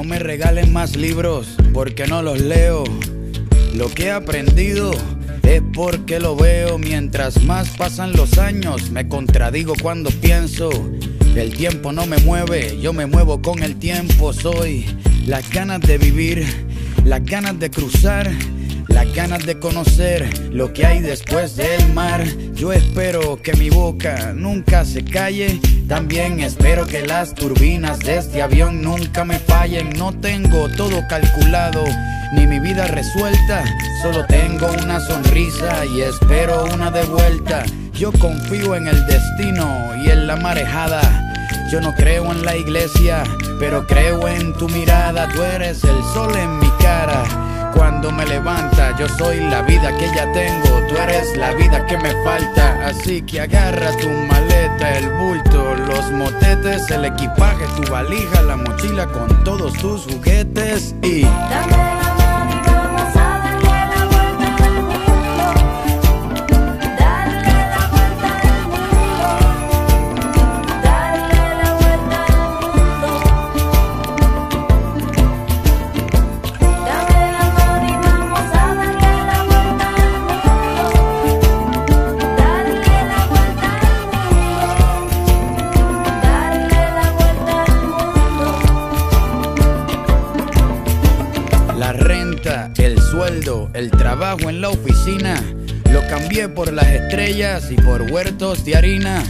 No me regalen más libros porque no los leo. Lo que he aprendido es porque lo veo. Mientras más pasan los años, me contradigo cuando pienso. El tiempo no me mueve, yo me muevo con el tiempo. Soy las ganas de vivir, las ganas de cruzar las ganas de conocer lo que hay después del mar. Yo espero que mi boca nunca se calle. También espero que las turbinas de este avión nunca me fallen. No tengo todo calculado ni mi vida resuelta. Solo tengo una sonrisa y espero una de vuelta. Yo confío en el destino y en la marejada. Yo no creo en la iglesia, pero creo en tu mirada. Tú eres el sol en mi me levanta. Yo soy la vida que ya tengo, tú eres la vida que me falta. Así que agarra tu maleta, el bulto, los motetes, el equipaje, tu valija, la mochila con todos tus juguetes y... el trabajo en la oficina. Lo cambié por las estrellas y por huertos de harina.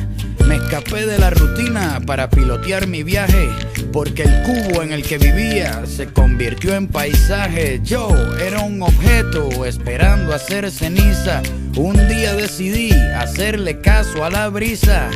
Me escapé de la rutina para pilotear mi viaje, porque el cubo en el que vivía se convirtió en paisaje. Yo era un objeto esperando hacer ceniza. Un día decidí hacerle caso a la brisa,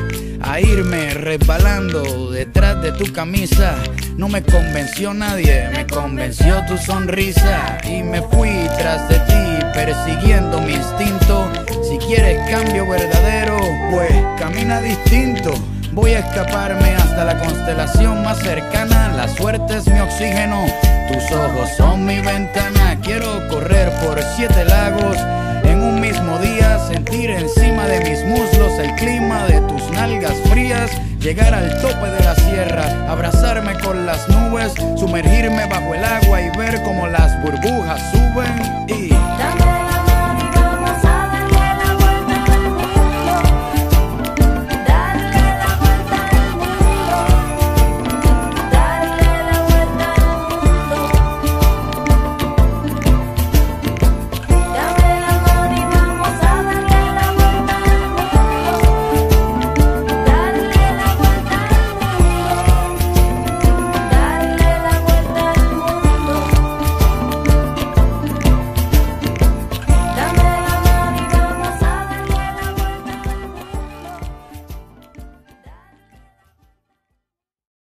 a irme resbalando detrás de tu camisa. No me convenció nadie, me convenció tu sonrisa y me fui tras de ti persiguiendo mi instinto. Si quieres cambio verdadero, pues camina distinto. Voy a escaparme hasta la constelación más cercana. La suerte es mi oxígeno, tus ojos son mi ventana. Quiero correr por siete lagos en un mismo día, sentir encima de mis muslos el clima de nalgas frías, llegar al tope de la sierra, abrazarme con las nubes, sumergirme bajo el agua y ver cómo las burbujas suben